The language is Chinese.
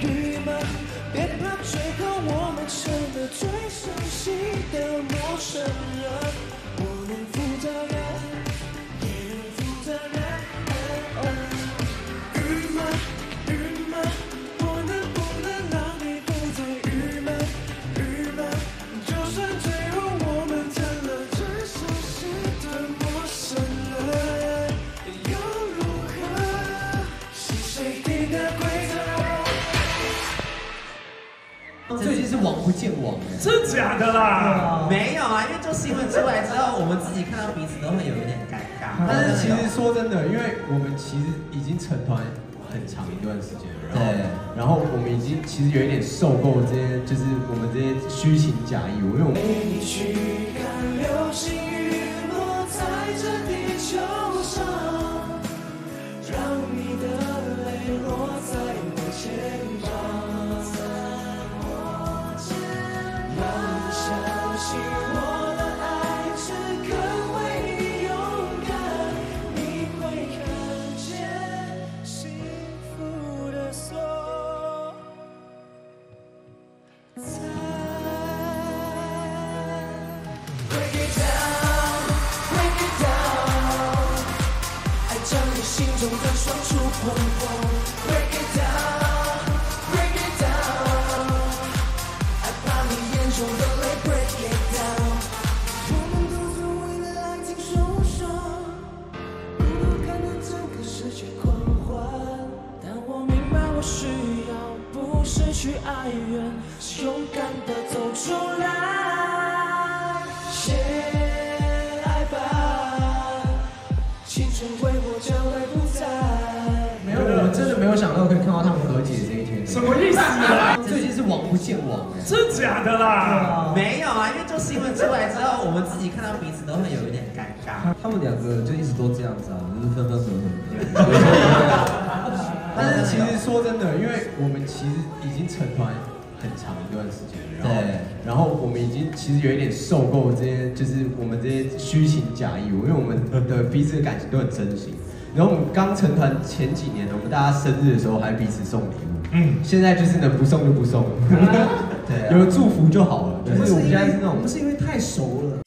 你们别怕最后我们成了最熟悉的陌生人。不见网哎，真假的啦？没有啊，因为做新闻出来之后，我们自己看到彼此都会有一点尴尬。但是其实说真的，因为我们其实已经成团很长一段时间了，然后对然后我们已经其实有一点受够这些，就是我们这些虚情假意，因为我们陪你去看流星雨落在这地球上，让你的泪落在没有，我真的没有想到可以看到他们和解这一天。什么意思啊？网不见网哎，真假的啦？没有啊，因为做新闻出来之后，我们自己看到彼此都会有一点尴尬。他们两个就一直都这样子啊，就是分分合合。但是其实说真的，因为我们其实已经成团很长一段时间了，然后对然后我们已经其实有一点受够这些，就是我们这些虚情假意，因为我们的彼此的感情都很真心。然后我们刚成团前几年，我们大家生日的时候还彼此送礼物，嗯，现在就是能不送就不送，对啊。有祝福就好了。就是我们现在是那种不是因为太熟了，